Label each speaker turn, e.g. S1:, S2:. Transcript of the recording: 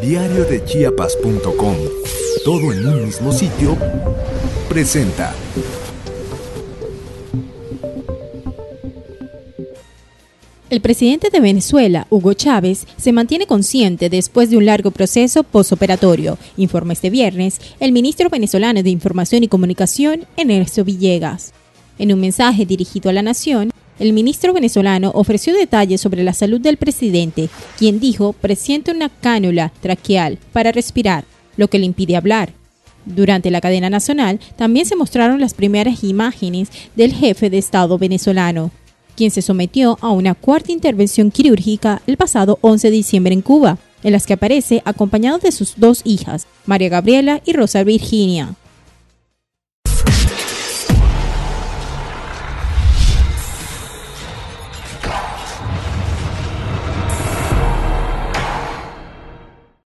S1: Diario de Chiapas.com. Todo en un mismo sitio. Presenta.
S2: El presidente de Venezuela, Hugo Chávez, se mantiene consciente después de un largo proceso posoperatorio, informa este viernes el ministro venezolano de Información y Comunicación, Ernesto Villegas. En un mensaje dirigido a la nación, el ministro venezolano ofreció detalles sobre la salud del presidente, quien dijo presiente una cánula traqueal para respirar, lo que le impide hablar. Durante la cadena nacional también se mostraron las primeras imágenes del jefe de Estado venezolano, quien se sometió a una cuarta intervención quirúrgica el pasado 11 de diciembre en Cuba, en las que aparece acompañado de sus dos hijas, María Gabriela y Rosa Virginia.